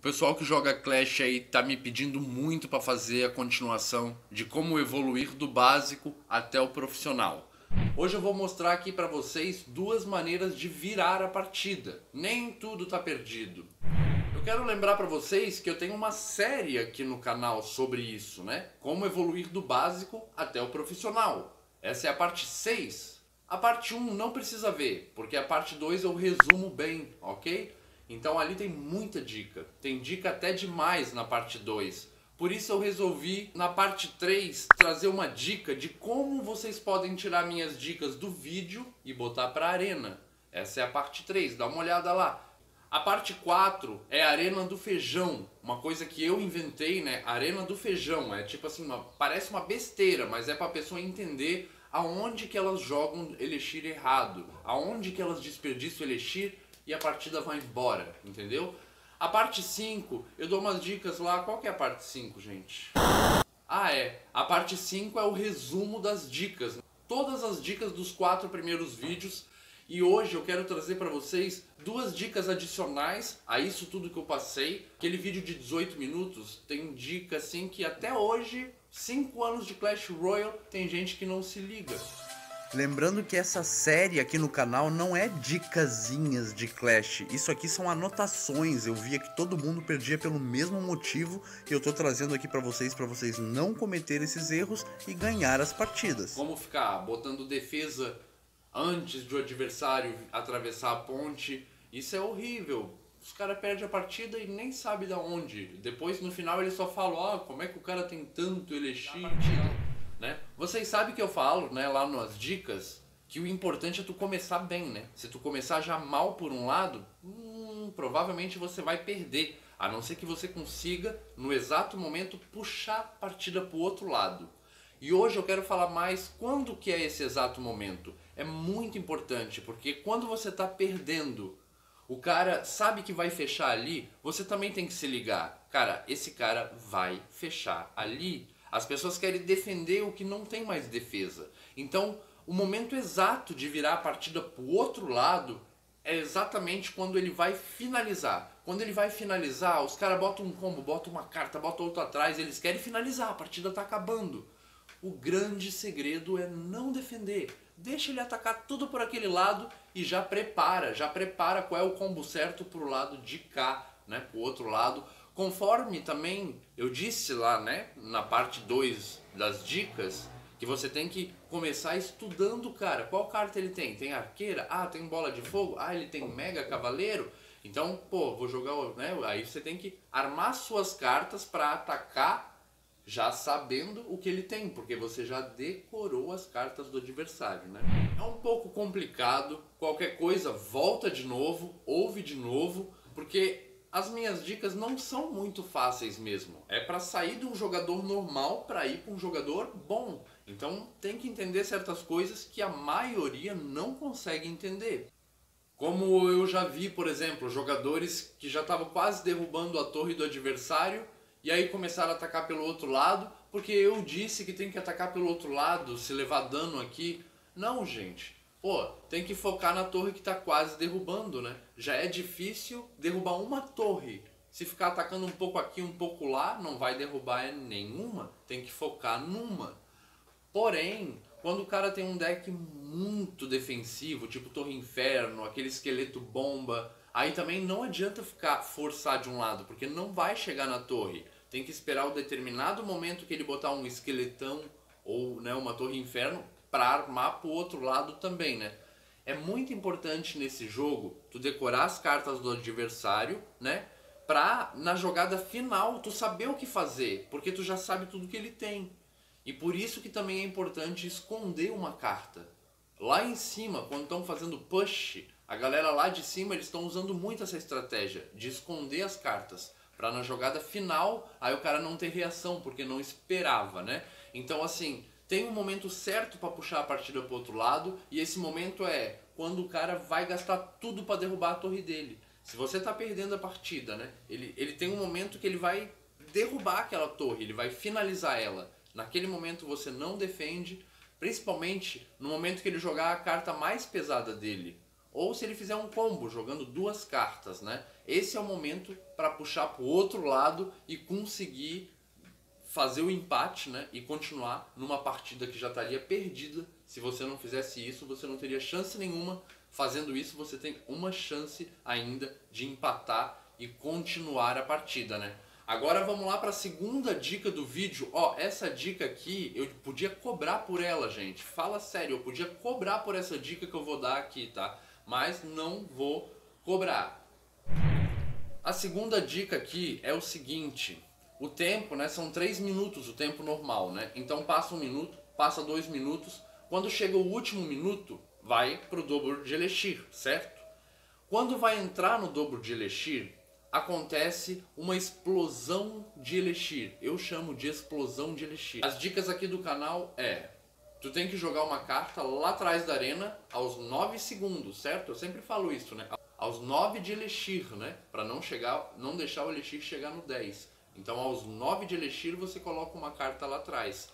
O pessoal que joga Clash aí tá me pedindo muito para fazer a continuação de como evoluir do básico até o profissional. Hoje eu vou mostrar aqui para vocês duas maneiras de virar a partida. Nem tudo tá perdido. Eu quero lembrar para vocês que eu tenho uma série aqui no canal sobre isso, né? Como evoluir do básico até o profissional. Essa é a parte 6. A parte 1 não precisa ver, porque a parte 2 eu resumo bem, ok? Então ali tem muita dica. Tem dica até demais na parte 2. Por isso eu resolvi na parte 3 trazer uma dica de como vocês podem tirar minhas dicas do vídeo e botar para arena. Essa é a parte 3, dá uma olhada lá. A parte 4 é a Arena do Feijão, uma coisa que eu inventei, né? Arena do Feijão, é tipo assim, uma, parece uma besteira, mas é para a pessoa entender aonde que elas jogam Elixir errado, aonde que elas desperdiçam Elixir e a partida vai embora, entendeu? A parte 5, eu dou umas dicas lá. Qual que é a parte 5, gente? Ah, é. A parte 5 é o resumo das dicas. Todas as dicas dos quatro primeiros vídeos. E hoje eu quero trazer para vocês duas dicas adicionais a isso tudo que eu passei. Aquele vídeo de 18 minutos tem dica assim que até hoje, 5 anos de Clash Royale, tem gente que não se liga. Lembrando que essa série aqui no canal não é dicasinhas de Clash, isso aqui são anotações. Eu via que todo mundo perdia pelo mesmo motivo e eu tô trazendo aqui para vocês para vocês não cometerem esses erros e ganhar as partidas. Como ficar botando defesa antes do adversário atravessar a ponte, isso é horrível. Os caras perdem a partida e nem sabe da onde. Depois no final eles só falam: "Ah, como é que o cara tem tanto elixir?" Né? Vocês sabem que eu falo, né, lá nas dicas, que o importante é tu começar bem, né? Se tu começar já mal por um lado, hum, provavelmente você vai perder, a não ser que você consiga no exato momento puxar a partida pro outro lado. E hoje eu quero falar mais quando que é esse exato momento. É muito importante, porque quando você está perdendo, o cara sabe que vai fechar ali, você também tem que se ligar. Cara, esse cara vai fechar ali. As pessoas querem defender o que não tem mais defesa. Então, o momento exato de virar a partida para o outro lado é exatamente quando ele vai finalizar. Quando ele vai finalizar, os caras botam um combo, botam uma carta, botam outro atrás, eles querem finalizar, a partida está acabando. O grande segredo é não defender. Deixa ele atacar tudo por aquele lado e já prepara, já prepara qual é o combo certo para o lado de cá, né, para o outro lado Conforme também eu disse lá, né, na parte 2 das dicas, que você tem que começar estudando, cara. Qual carta ele tem? Tem arqueira? Ah, tem bola de fogo? Ah, ele tem mega cavaleiro? Então, pô, vou jogar, né? Aí você tem que armar suas cartas para atacar já sabendo o que ele tem, porque você já decorou as cartas do adversário, né? É um pouco complicado. Qualquer coisa, volta de novo, ouve de novo, porque as minhas dicas não são muito fáceis mesmo. É para sair de um jogador normal para ir para um jogador bom. Então tem que entender certas coisas que a maioria não consegue entender. Como eu já vi, por exemplo, jogadores que já estavam quase derrubando a torre do adversário e aí começaram a atacar pelo outro lado, porque eu disse que tem que atacar pelo outro lado, se levar dano aqui. Não, gente. Pô, tem que focar na torre que tá quase derrubando, né? Já é difícil derrubar uma torre. Se ficar atacando um pouco aqui, um pouco lá, não vai derrubar nenhuma. Tem que focar numa. Porém, quando o cara tem um deck muito defensivo, tipo Torre Inferno, aquele esqueleto bomba, aí também não adianta ficar forçar de um lado, porque não vai chegar na torre. Tem que esperar o determinado momento que ele botar um esqueletão ou né, uma Torre Inferno para armar pro outro lado também, né? É muito importante nesse jogo tu decorar as cartas do adversário, né? Pra na jogada final tu saber o que fazer, porque tu já sabe tudo que ele tem. E por isso que também é importante esconder uma carta. Lá em cima, quando estão fazendo push, a galera lá de cima eles estão usando muito essa estratégia de esconder as cartas para na jogada final aí o cara não ter reação porque não esperava, né? Então assim, tem um momento certo para puxar a partida para outro lado e esse momento é quando o cara vai gastar tudo para derrubar a torre dele. Se você está perdendo a partida, né? Ele, ele tem um momento que ele vai derrubar aquela torre, ele vai finalizar ela. Naquele momento você não defende, principalmente no momento que ele jogar a carta mais pesada dele. ou se ele fizer um combo jogando duas cartas, né? Esse é o momento para puxar para o outro lado e conseguir fazer o empate, né? E continuar numa partida que já estaria perdida. Se você não fizesse isso, você não teria chance nenhuma. Fazendo isso, você tem uma chance ainda de empatar e continuar a partida, né? Agora vamos lá para a segunda dica do vídeo. Ó, essa dica aqui eu podia cobrar por ela, gente. Fala sério, eu podia cobrar por essa dica que eu vou dar aqui, tá? Mas não vou cobrar. A segunda dica aqui é o seguinte. O tempo, né, são 3 minutos, o tempo normal, né? Então passa um minuto, passa dois minutos. Quando chega o último minuto, vai pro dobro de Elixir, certo? Quando vai entrar no dobro de Elixir, acontece uma explosão de Elixir. Eu chamo de explosão de Elixir. As dicas aqui do canal é... Tu tem que jogar uma carta lá atrás da arena aos 9 segundos, certo? Eu sempre falo isso, né? Aos 9 de Elixir, né? Para não chegar, não deixar o Elixir chegar no 10. Então aos 9 de Elixir você coloca uma carta lá atrás.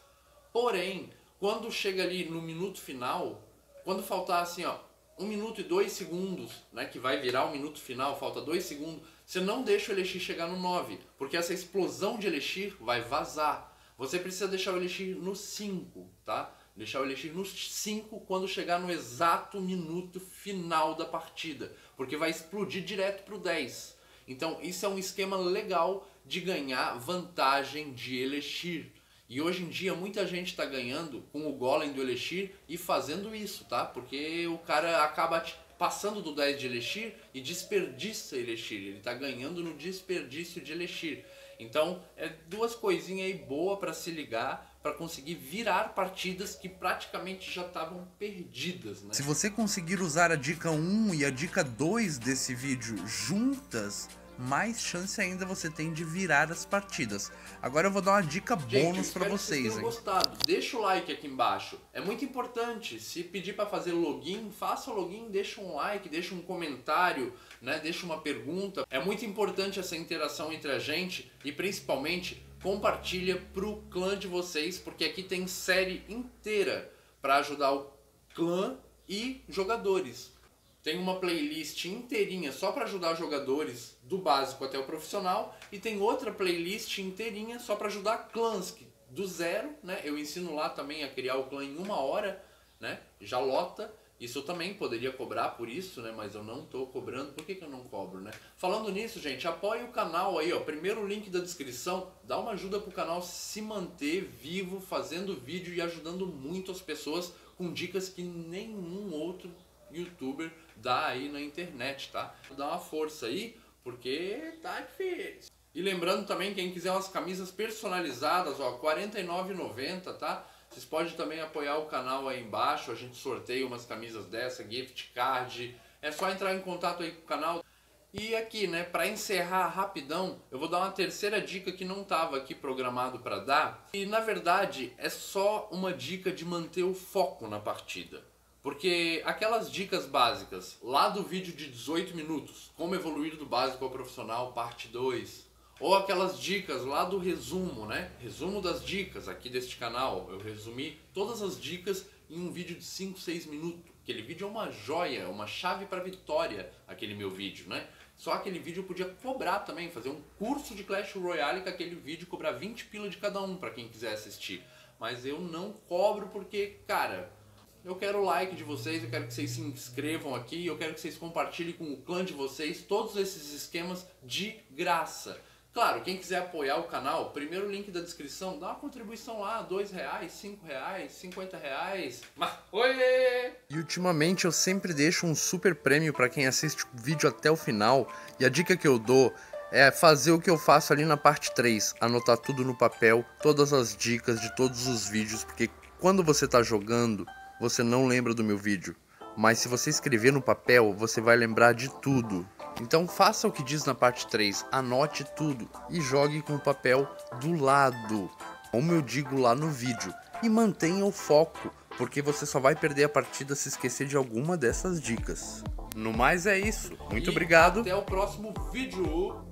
Porém, quando chega ali no minuto final, quando faltar assim, ó, 1 minuto e 2 segundos, né, que vai virar o minuto final, falta 2 segundos, você não deixa o Elixir chegar no 9, porque essa explosão de Elixir vai vazar. Você precisa deixar o Elixir no 5, tá? Deixar o Elixir no 5 quando chegar no exato minuto final da partida, porque vai explodir direto para o 10. Então isso é um esquema legal de ganhar vantagem de Elixir. E hoje em dia muita gente está ganhando com o Golem do Elixir e fazendo isso, tá? Porque o cara acaba passando do 10 de Elixir e desperdiça Elixir. Ele está ganhando no desperdício de Elixir. Então, é duas coisinhas aí boas para se ligar para conseguir virar partidas que praticamente já estavam perdidas. Né? Se você conseguir usar a dica 1 e a dica 2 desse vídeo juntas, mais chance ainda você tem de virar as partidas. Agora eu vou dar uma dica bônus para vocês. Hein? gostado. Deixa o like aqui embaixo. É muito importante. Se pedir para fazer login, faça o login, deixa um like, deixa um comentário, né? Deixa uma pergunta. É muito importante essa interação entre a gente e principalmente compartilha pro clã de vocês, porque aqui tem série inteira para ajudar o clã e jogadores. Tem uma playlist inteirinha só para ajudar jogadores do básico até o profissional e tem outra playlist inteirinha só para ajudar clãs que do zero, né? Eu ensino lá também a criar o clã em uma hora, né? Já lota. Isso eu também poderia cobrar por isso, né? Mas eu não estou cobrando. Por que, que eu não cobro, né? Falando nisso, gente, apoie o canal aí, ó. Primeiro link da descrição. Dá uma ajuda pro canal se manter vivo, fazendo vídeo e ajudando muito as pessoas com dicas que nenhum outro youtuber dá aí na internet, tá? Dá uma força aí, porque tá difícil. E lembrando também, quem quiser umas camisas personalizadas, ó, R$ 49,90, tá? Vocês podem também apoiar o canal aí embaixo, a gente sorteia umas camisas dessa, gift card. É só entrar em contato aí com o canal. E aqui, né, para encerrar rapidão, eu vou dar uma terceira dica que não estava aqui programado para dar. E na verdade é só uma dica de manter o foco na partida. Porque aquelas dicas básicas lá do vídeo de 18 minutos, como evoluir do básico ao profissional, parte 2, ou aquelas dicas lá do resumo, né? Resumo das dicas aqui deste canal. Eu resumi todas as dicas em um vídeo de 5, 6 minutos. Aquele vídeo é uma joia, é uma chave para vitória, aquele meu vídeo, né? Só aquele vídeo eu podia cobrar também, fazer um curso de Clash Royale com aquele vídeo, cobrar 20 pila de cada um para quem quiser assistir. Mas eu não cobro porque, cara, eu quero o like de vocês, eu quero que vocês se inscrevam aqui, eu quero que vocês compartilhem com o clã de vocês todos esses esquemas de graça. Claro, quem quiser apoiar o canal, primeiro link da descrição, dá uma contribuição lá, dois reais, cinco reais, cinquenta reais. Mas, oi! E ultimamente eu sempre deixo um super prêmio para quem assiste o vídeo até o final. E a dica que eu dou é fazer o que eu faço ali na parte 3, anotar tudo no papel, todas as dicas de todos os vídeos, porque quando você está jogando, você não lembra do meu vídeo, mas se você escrever no papel, você vai lembrar de tudo. Então faça o que diz na parte 3, anote tudo e jogue com o papel do lado, como eu digo lá no vídeo, e mantenha o foco, porque você só vai perder a partida se esquecer de alguma dessas dicas. No mais é isso. Muito e obrigado. Até o próximo vídeo.